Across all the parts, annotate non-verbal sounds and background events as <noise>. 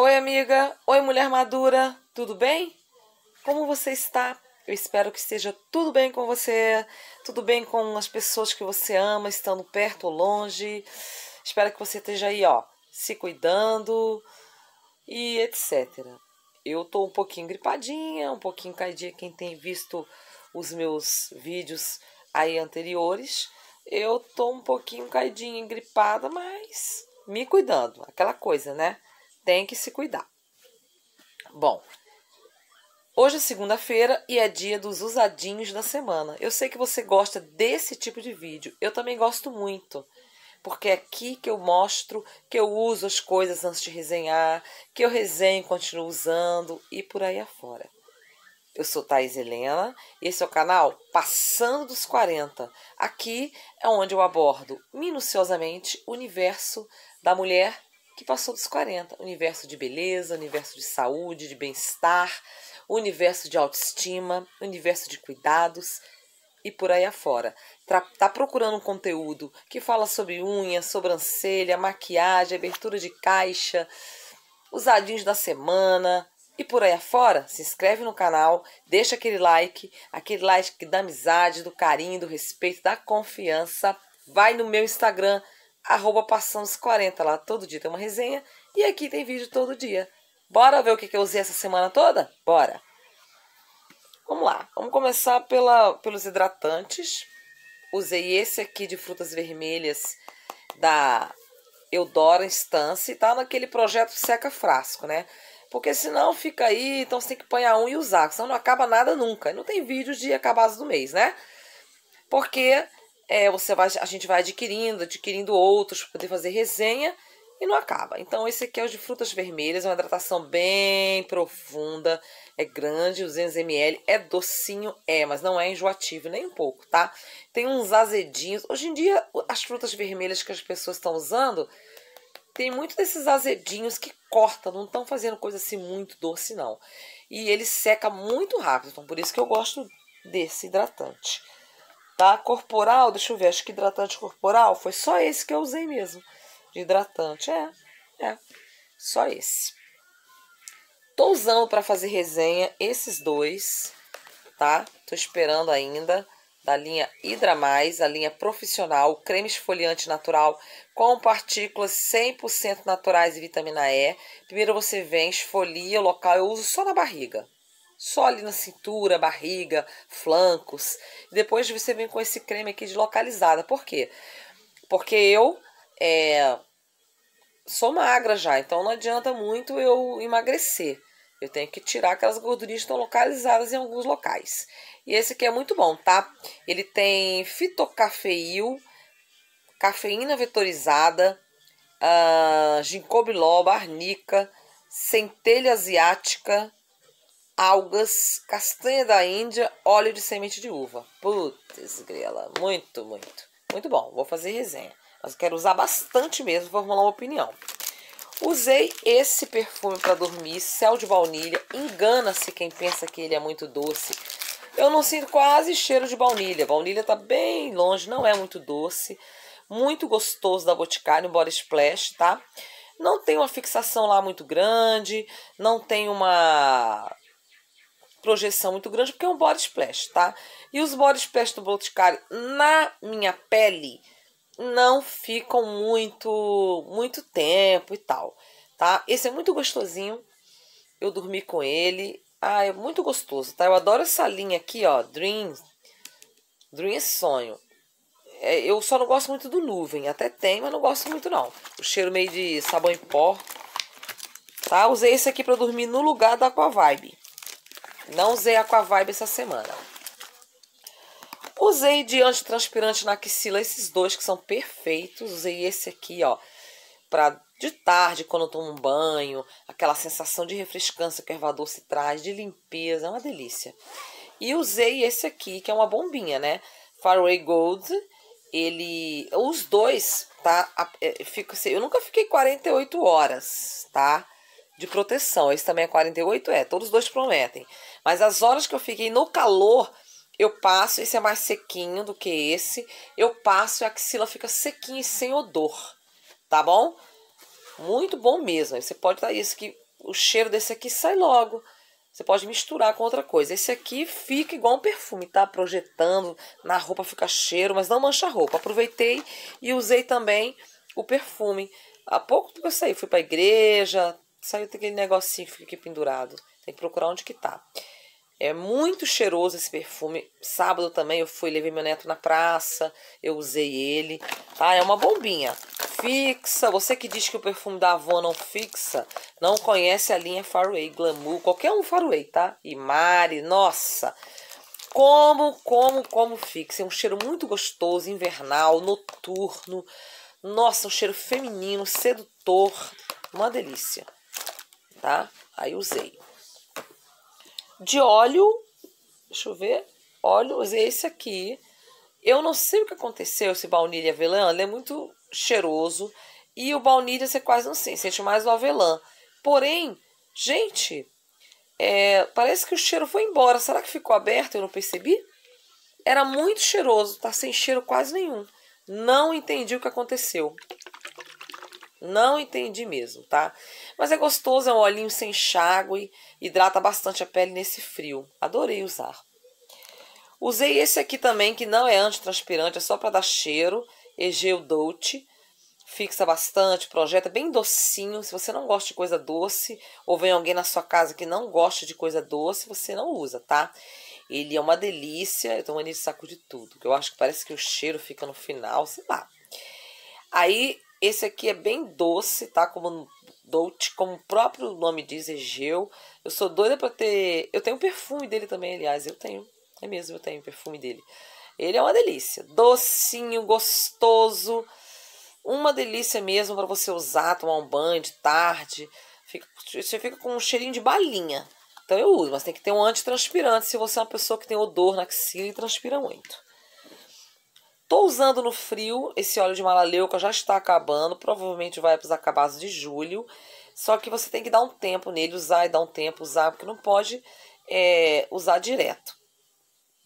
Oi, amiga. Oi, mulher madura. Tudo bem? Como você está? Eu espero que esteja tudo bem com você, tudo bem com as pessoas que você ama, estando perto ou longe. Espero que você esteja aí, ó, se cuidando e etc. Eu tô um pouquinho gripadinha, um pouquinho caidinha. Quem tem visto os meus vídeos aí anteriores, eu tô um pouquinho caidinha, gripada, mas me cuidando. Aquela coisa, né? Tem que se cuidar. Bom, hoje é segunda-feira e é dia dos usadinhos da semana. Eu sei que você gosta desse tipo de vídeo. Eu também gosto muito. Porque é aqui que eu mostro que eu uso as coisas antes de resenhar, que eu resenho e continuo usando e por aí afora. Eu sou Thais Helena e esse é o canal Passando dos 40. Aqui é onde eu abordo minuciosamente o universo da mulher que passou dos 40. Universo de beleza, universo de saúde, de bem-estar, universo de autoestima, universo de cuidados e por aí afora. Tá procurando um conteúdo que fala sobre unha, sobrancelha, maquiagem, abertura de caixa, usadinhos da semana e por aí afora? Se inscreve no canal, deixa aquele like, aquele like da amizade, do carinho, do respeito, da confiança. Vai no meu Instagram, arroba passamos 40 lá todo dia tem uma resenha e aqui tem vídeo todo dia. Bora ver o que, que eu usei essa semana toda? Bora! Vamos lá, vamos começar pela, pelos hidratantes. Usei esse aqui de frutas vermelhas da Eudora Instância e tá naquele projeto Seca Frasco, né? Porque senão fica aí, então você tem que apanhar um e usar, senão não acaba nada nunca. Não tem vídeo de acabados do mês, né? Porque é, você vai, a gente vai adquirindo, adquirindo outros para poder fazer resenha e não acaba. Então, esse aqui é o de frutas vermelhas, é uma hidratação bem profunda, é grande, 200ml, é docinho, é, mas não é enjoativo nem um pouco, tá? Tem uns azedinhos. Hoje em dia, as frutas vermelhas que as pessoas estão usando, tem muito desses azedinhos que cortam, não estão fazendo coisa assim muito doce, não. E ele seca muito rápido, então por isso que eu gosto desse hidratante tá? Corporal, deixa eu ver, acho que hidratante corporal foi só esse que eu usei mesmo. De hidratante, é, é, só esse. Tô usando para fazer resenha esses dois, tá? Tô esperando ainda da linha Hidra Mais, a linha profissional, creme esfoliante natural com partículas 100% naturais e vitamina E. Primeiro você vem, esfolia o local, eu uso só na barriga, só ali na cintura, barriga, flancos. Depois você vem com esse creme aqui de localizada. Por quê? Porque eu é, sou magra já, então não adianta muito eu emagrecer. Eu tenho que tirar aquelas gordurinhas que estão localizadas em alguns locais. E esse aqui é muito bom, tá? Ele tem fitocafeil, cafeína vetorizada, uh, ginkgo biloba, arnica, centelha asiática, algas, castanha da Índia, óleo de semente de uva. Putz, grela, muito, muito. Muito bom, vou fazer resenha. Mas quero usar bastante mesmo, vou formular uma opinião. Usei esse perfume para dormir, céu de baunilha. Engana-se quem pensa que ele é muito doce. Eu não sinto quase cheiro de baunilha. Baunilha tá bem longe, não é muito doce. Muito gostoso da Boticário, Body Splash, tá? Não tem uma fixação lá muito grande, não tem uma projeção muito grande, porque é um body splash, tá? E os body splash do Boticário na minha pele não ficam muito muito tempo e tal, tá? Esse é muito gostosinho. Eu dormi com ele. Ah, é muito gostoso, tá? Eu adoro essa linha aqui, ó, Dream. Dream é sonho. É, eu só não gosto muito do nuvem. Até tem, mas não gosto muito não. O cheiro meio de sabão em pó. Tá? Usei esse aqui para dormir no lugar da Aqua Vibe. Não usei Aquavibe essa semana. Usei de antitranspirante na axila esses dois que são perfeitos. Usei esse aqui, ó, para de tarde quando eu tomo um banho, aquela sensação de refrescância que o ervador se traz, de limpeza, é uma delícia. E usei esse aqui, que é uma bombinha, né? Faraway Gold. Ele, os dois, tá? É, fico, eu nunca fiquei 48 horas, tá? De proteção. Esse também é 48, é. Todos os dois prometem. Mas as horas que eu fiquei no calor, eu passo, esse é mais sequinho do que esse. Eu passo e a axila fica sequinha e sem odor, tá bom? Muito bom mesmo. Você pode dar isso que o cheiro desse aqui sai logo. Você pode misturar com outra coisa. Esse aqui fica igual um perfume, tá? Projetando na roupa fica cheiro, mas não mancha a roupa. Aproveitei e usei também o perfume. Há pouco que eu saí, fui pra igreja, saiu aquele negocinho que fica aqui pendurado. Tem que procurar onde que tá. É muito cheiroso esse perfume. Sábado também eu fui, levei meu neto na praça, eu usei ele. Ah, é uma bombinha. Fixa. Você que diz que o perfume da Avon não fixa, não conhece a linha Faraway, Glamour, qualquer um Faraway, tá? E Mari, nossa. Como, como, como fixa. É um cheiro muito gostoso, invernal, noturno. Nossa, um cheiro feminino, sedutor. Uma delícia. Tá? Aí usei de óleo. Deixa eu ver. Óleo, usei esse aqui. Eu não sei o que aconteceu, esse baunilha avelã, ele é muito cheiroso. E o baunilha você quase não sente, sente mais o avelã. Porém, gente, é, parece que o cheiro foi embora. Será que ficou aberto? Eu não percebi. Era muito cheiroso, tá sem cheiro quase nenhum. Não entendi o que aconteceu. Não entendi mesmo, tá? Mas é gostoso, é um olhinho sem enxágue, hidrata bastante a pele nesse frio. Adorei usar. Usei esse aqui também, que não é antitranspirante, é só para dar cheiro. Egeu Dolce. Fixa bastante, projeta bem docinho. Se você não gosta de coisa doce, ou vem alguém na sua casa que não gosta de coisa doce, você não usa, tá? Ele é uma delícia. Eu tô mania de saco de tudo. Que eu acho que parece que o cheiro fica no final, sei lá. Aí esse aqui é bem doce, tá? Como Dolce, como o próprio nome diz, Egeu. Eu sou doida pra ter. Eu tenho perfume dele também, aliás. Eu tenho. É mesmo, eu tenho perfume dele. Ele é uma delícia. Docinho, gostoso. Uma delícia mesmo para você usar, tomar um banho de tarde. Fica, você fica com um cheirinho de balinha. Então eu uso, mas tem que ter um antitranspirante se você é uma pessoa que tem odor na axila e transpira muito. Tô usando no frio, esse óleo de malaleuca já está acabando, provavelmente vai para os acabados de julho. Só que você tem que dar um tempo nele, usar e dar um tempo, usar, porque não pode é, usar direto,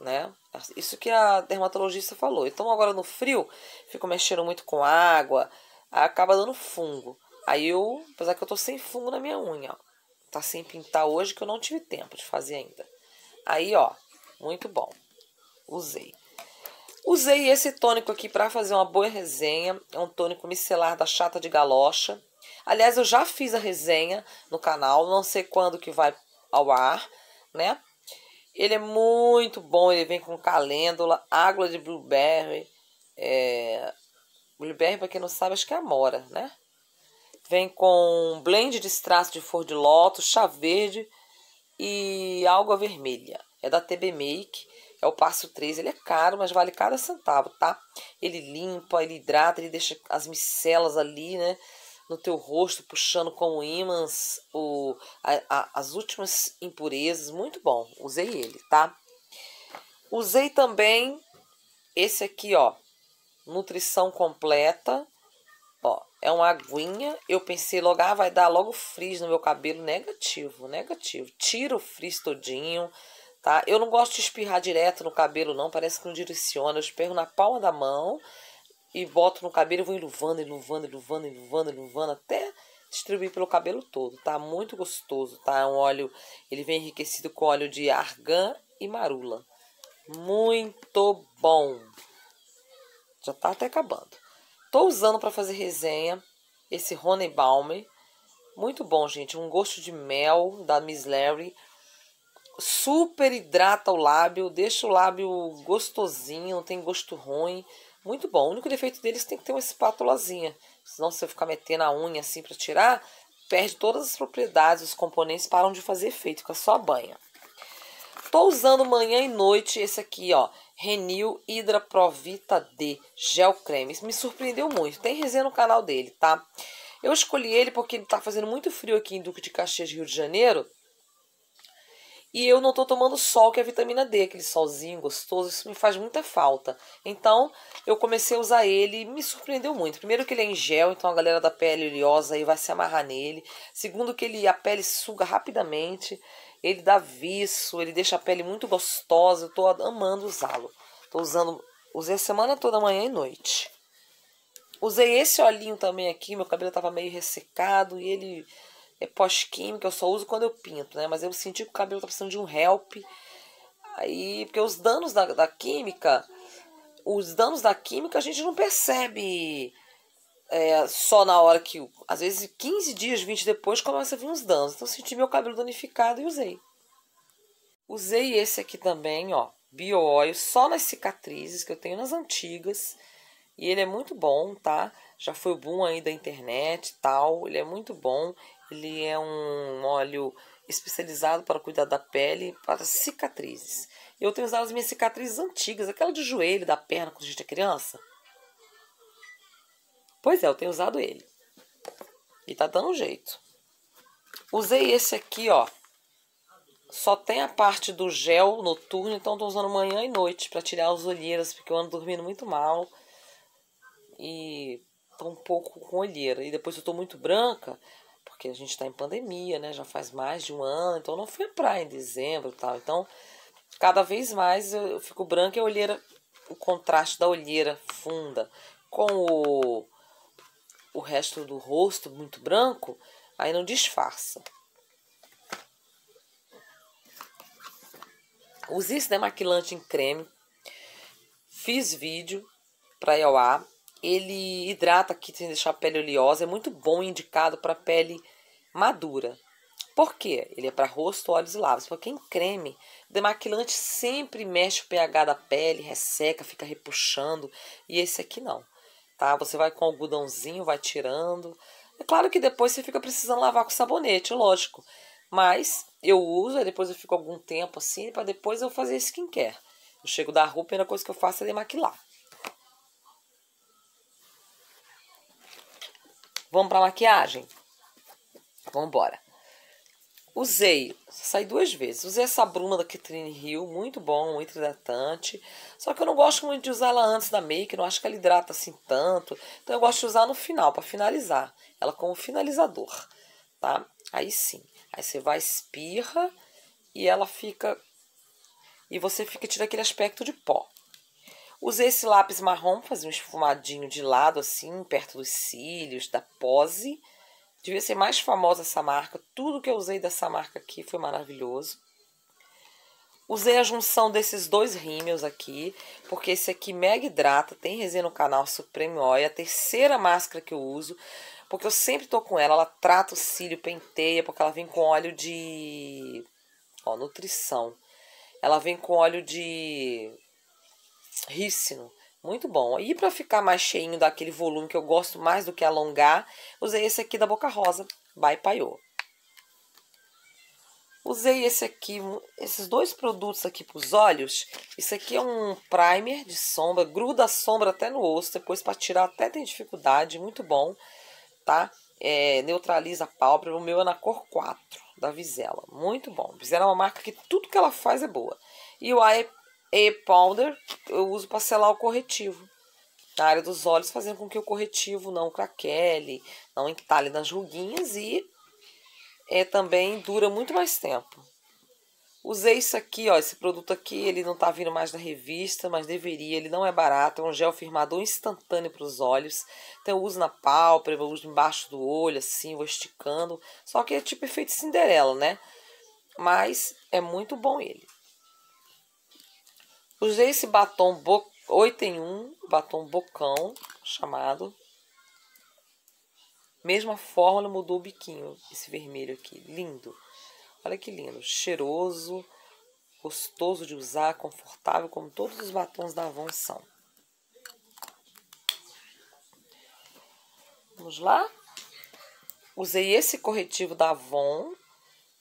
né? Isso que a dermatologista falou. Então agora no frio, fico mexendo muito com água, acaba dando fungo. Aí eu, apesar que eu tô sem fungo na minha unha, ó. Tá sem pintar hoje que eu não tive tempo de fazer ainda. Aí, ó, muito bom. Usei. Usei esse tônico aqui para fazer uma boa resenha. É um tônico micelar da Chata de Galocha. Aliás, eu já fiz a resenha no canal, não sei quando que vai ao ar, né? Ele é muito bom, ele vem com calêndula, água de blueberry. É... Blueberry, para quem não sabe, acho que é amora, né? Vem com blend de extrato de flor de lótus, chá verde e água vermelha. É da TB Make. É o passo 3, ele é caro, mas vale cada centavo, tá? Ele limpa, ele hidrata, ele deixa as micelas ali, né? No teu rosto, puxando como ímãs o, a, a, as últimas impurezas. Muito bom, usei ele, tá? Usei também esse aqui, ó. Nutrição completa. Ó, é uma aguinha. Eu pensei logo, ah, vai dar logo frizz no meu cabelo. Negativo, negativo. Tira o frizz todinho tá? Eu não gosto de espirrar direto no cabelo, não, parece que não direciona. Eu espirro na palma da mão e boto no cabelo e vou iluvando, iluvando, iluvando, iluvando, iluvando, até distribuir pelo cabelo todo, tá? Muito gostoso, tá? É um óleo, ele vem enriquecido com óleo de argan e marula. Muito bom. Já tá até acabando. Tô usando para fazer resenha esse Honey Balm. Muito bom, gente. Um gosto de mel da Miss Larry super hidrata o lábio, deixa o lábio gostosinho, não tem gosto ruim. Muito bom. O único defeito deles tem que ter uma espátulazinha. Senão, se você ficar metendo a unha assim para tirar, perde todas as propriedades, os componentes param de fazer efeito, fica só a banha. Tô usando manhã e noite esse aqui, ó. Renil Hydra Provita D Gel Creme. me surpreendeu muito. Tem resenha no canal dele, tá? Eu escolhi ele porque ele tá fazendo muito frio aqui em Duque de Caxias, Rio de Janeiro. E eu não tô tomando sol, que é a vitamina D, aquele solzinho gostoso, isso me faz muita falta. Então, eu comecei a usar ele e me surpreendeu muito. Primeiro que ele é em gel, então a galera da pele oleosa aí vai se amarrar nele. Segundo que ele a pele suga rapidamente, ele dá viço, ele deixa a pele muito gostosa. Eu tô amando usá-lo. Tô usando, usei a semana toda manhã e noite. Usei esse olhinho também aqui, meu cabelo tava meio ressecado e ele pós-química, eu só uso quando eu pinto, né? Mas eu senti que o cabelo tá precisando de um help. Aí, porque os danos da, da química, os danos da química a gente não percebe é, só na hora que, às vezes 15 dias, 20 depois, começa a vir os danos. Então, senti meu cabelo danificado e usei. Usei esse aqui também, ó, Bio Oil, só nas cicatrizes que eu tenho nas antigas. E ele é muito bom, tá? Já foi boom aí da internet tal. Ele é muito bom. Ele é um óleo especializado para cuidar da pele, para cicatrizes. Eu tenho usado as minhas cicatrizes antigas, aquela de joelho, da perna quando a gente é criança. Pois é, eu tenho usado ele. E tá dando jeito. Usei esse aqui, ó. Só tem a parte do gel noturno, então tô usando manhã e noite para tirar as olheiras, porque eu ando dormindo muito mal. E tô um pouco com olheira. E depois eu tô muito branca, porque a gente está em pandemia, né? Já faz mais de um ano, então não fui à praia em dezembro e tal. Então, cada vez mais eu fico branca e a olheira, o contraste da olheira funda com o o resto do rosto muito branco, aí não disfarça. Usei esse demaquilante em creme, fiz vídeo para Iauá. Ele hidrata aqui sem deixar a pele oleosa, é muito bom indicado para pele madura. Por quê? Ele é para rosto, olhos e lábios. Porque em creme, demaquilante sempre mexe o pH da pele, resseca, fica repuxando. E esse aqui não tá? Você vai com algodãozinho, vai tirando. É claro que depois você fica precisando lavar com sabonete, lógico. Mas eu uso, depois eu fico algum tempo assim, para depois eu fazer skincare. Eu chego da roupa, a primeira coisa que eu faço é demaquilar. Vamos para maquiagem? Vamos embora. Usei, saí duas vezes. Usei essa bruna da Catherine Hill, muito bom, muito hidratante. Só que eu não gosto muito de usar ela antes da make, não acho que ela hidrata assim tanto. Então eu gosto de usar no final, para finalizar. Ela como finalizador, tá? Aí sim. Aí você vai, espirra e ela fica. E você fica tira aquele aspecto de pó. Usei esse lápis marrom, fazer um esfumadinho de lado assim, perto dos cílios, da pose Devia ser mais famosa essa marca. Tudo que eu usei dessa marca aqui foi maravilhoso. Usei a junção desses dois rímels aqui, porque esse aqui mega hidrata, tem resenha no canal Supreme Oil, é a terceira máscara que eu uso, porque eu sempre tô com ela, ela trata o cílio, penteia, porque ela vem com óleo de ó, nutrição. Ela vem com óleo de rícino. Muito bom. E para ficar mais cheinho daquele volume que eu gosto mais do que alongar, usei esse aqui da Boca Rosa, by Paiô. Usei esse aqui, esses dois produtos aqui para os olhos. Isso aqui é um primer de sombra, gruda a sombra até no osso, depois para tirar até tem dificuldade, muito bom, tá? É, neutraliza a pálpebra, o meu é na cor 4, da Visela, muito bom. Visela é uma marca que tudo que ela faz é boa. E o Eye e powder eu uso para selar o corretivo na área dos olhos, fazendo com que o corretivo não craquele, não entalhe nas ruguinhas e é, também dura muito mais tempo. Usei isso aqui, ó, esse produto aqui, ele não tá vindo mais da revista, mas deveria, ele não é barato, é um gel firmador instantâneo para os olhos. Então eu uso na pálpebra, eu uso embaixo do olho, assim, vou esticando. Só que é tipo efeito Cinderela, né? Mas é muito bom ele. Usei esse batom bo 8 em 1, batom bocão, chamado. Mesma fórmula, mudou o biquinho, esse vermelho aqui, lindo. Olha que lindo, cheiroso, gostoso de usar, confortável, como todos os batons da Avon são. Vamos lá? Usei esse corretivo da Avon.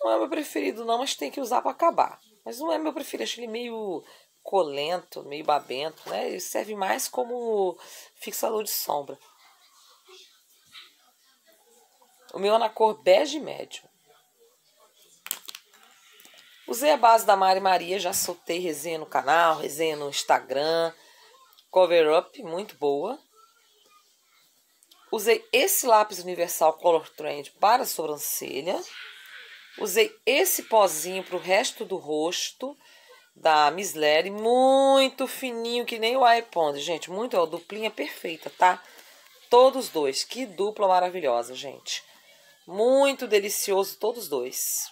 Não é meu preferido não, mas tem que usar para acabar. Mas não é meu preferido, acho ele meio colento, meio babento, né? Ele serve mais como fixador de sombra. O meu é na cor bege médio. Usei a base da Mari Maria, já soltei resenha no canal, resenha no Instagram. Cover Up, muito boa. Usei esse lápis universal Color Trend para a sobrancelha. Usei esse pozinho para o resto do rosto da Miss muito fininho, que nem o iPod, gente, muito, ó, duplinha perfeita, tá? Todos dois, que dupla maravilhosa, gente. Muito delicioso todos dois,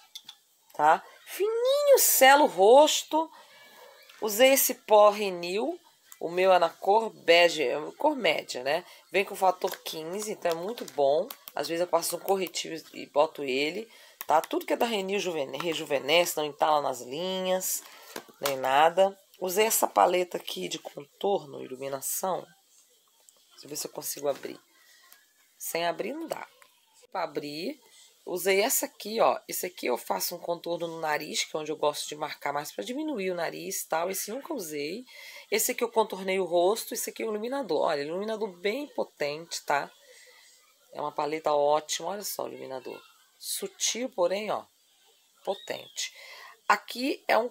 tá? Fininho, selo rosto. Usei esse pó Renew. O meu é na cor bege, é cor média, né? Vem com fator 15, então é muito bom. Às vezes eu passo um corretivo e boto ele, tá? Tudo que é da Renew rejuvenesce, não entala nas linhas, nem nada. Usei essa paleta aqui de contorno, iluminação. Deixa eu ver se eu consigo abrir. Sem abrir não dá. Para abrir, usei essa aqui, ó. Esse aqui eu faço um contorno no nariz, que é onde eu gosto de marcar mais para diminuir o nariz e tal. Esse nunca usei. Esse aqui eu contornei o rosto. Esse aqui é o iluminador. Olha, iluminador bem potente, tá? É uma paleta ótima. Olha só o iluminador. Sutil, porém, ó, potente. Aqui é um,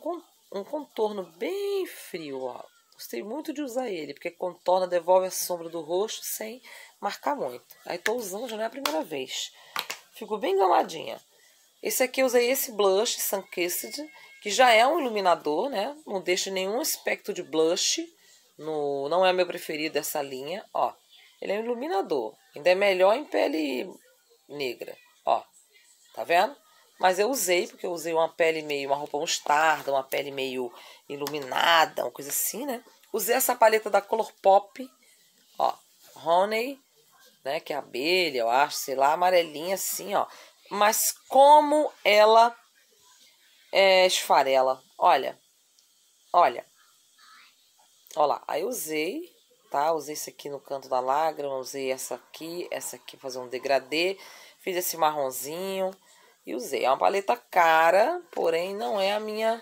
um contorno bem frio, ó. Gostei muito de usar ele, porque contorna, devolve a sombra do rosto sem marcar muito. Aí tô usando, já não é a primeira vez. Ficou bem gamadinha. Esse aqui eu usei esse blush Sunkissed, que já é um iluminador, né? Não deixa nenhum aspecto de blush. No, não é meu preferido dessa linha, ó. Ele é um iluminador. Ainda é melhor em pele negra, ó. Tá vendo? Mas eu usei, porque eu usei uma pele meio, uma roupa mostarda, uma pele meio iluminada, uma coisa assim, né? Usei essa paleta da Color Pop, ó, Honey, né, que é abelha, eu acho, sei lá, amarelinha assim, ó. Mas como ela é esfarela, olha, olha. Olha lá, aí usei, tá? Usei isso aqui no canto da lágrima, usei essa aqui, essa aqui fazer um degradê, fiz esse marronzinho, e usei. É uma paleta cara, porém não é a minha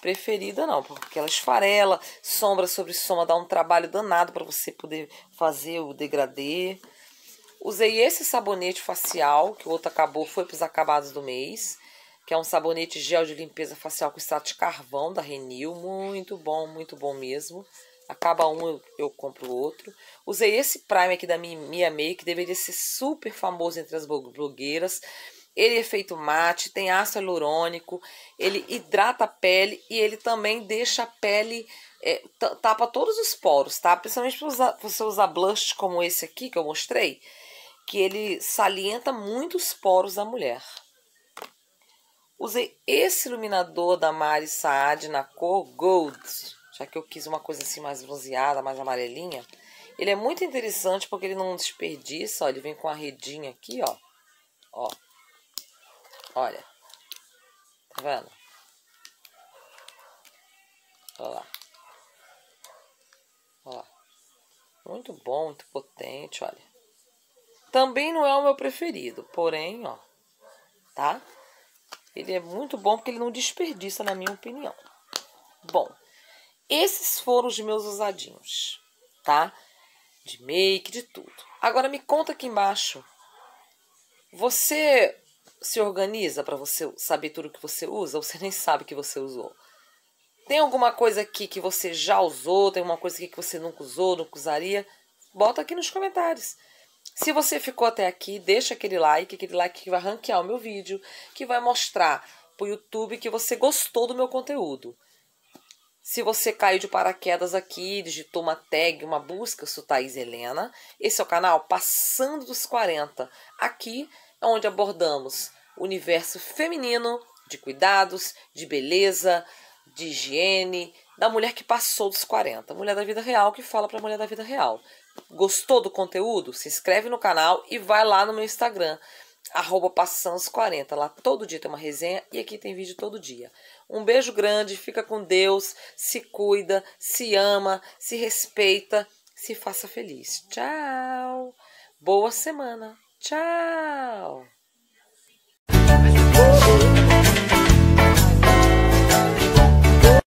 preferida não, porque ela esfarela, sombra sobre sombra, dá um trabalho danado para você poder fazer o degradê. Usei esse sabonete facial, que o outro acabou, foi para os acabados do mês, que é um sabonete gel de limpeza facial com extrato de carvão da Renew, muito bom, muito bom mesmo. Acaba um, eu, eu compro outro. Usei esse primer aqui da Mia Make, que deveria ser super famoso entre as blogueiras. Ele é feito mate, tem ácido hialurônico, ele hidrata a pele e ele também deixa a pele é, tapa todos os poros, tá? Principalmente para você usar blush como esse aqui que eu mostrei, que ele salienta muito os poros da mulher. Usei esse iluminador da Mari Saad na cor Gold, já que eu quis uma coisa assim mais bronzeada, mais amarelinha. Ele é muito interessante porque ele não desperdiça, ó, ele vem com a redinha aqui, ó. Ó, Olha. Tá vendo? Olha lá. Ó. Muito bom, muito potente, olha. Também não é o meu preferido, porém, ó. Tá? Ele é muito bom porque ele não desperdiça, na minha opinião. Bom, esses foram os meus usadinhos, tá? De make, de tudo. Agora me conta aqui embaixo. Você se organiza para você saber tudo que você usa ou você <laughs> nem sabe que você usou? Tem alguma coisa aqui que você já usou? Tem alguma coisa aqui que você nunca usou, nunca usaria? Bota aqui nos comentários. Se você ficou até aqui, deixa aquele like, aquele like que vai ranquear o meu vídeo, que vai mostrar pro YouTube que você gostou do meu conteúdo. Se você caiu de paraquedas aqui, digitou uma tag, uma busca, eu sou Thaís Helena. Esse é o canal Passando dos 40. Aqui onde abordamos o universo feminino de cuidados, de beleza, de higiene, da mulher que passou dos 40, mulher da vida real que fala para mulher da vida real. Gostou do conteúdo? Se inscreve no canal e vai lá no meu Instagram, arroba 40 Lá todo dia tem uma resenha e aqui tem vídeo todo dia. Um beijo grande, fica com Deus, se cuida, se ama, se respeita, se faça feliz. Tchau! Boa semana! Tchau!